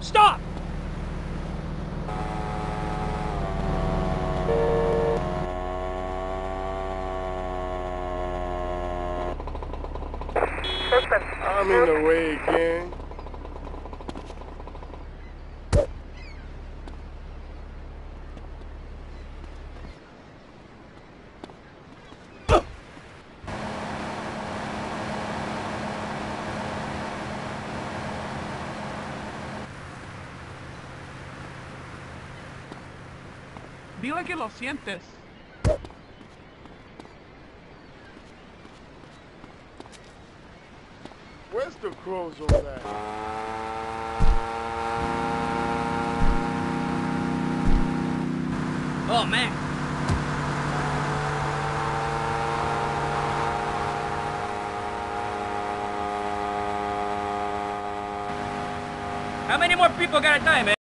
Stop! I'm in the way again. Dile que lo sientes. Where's the crows over there? Oh man. How many more people gotta die, man?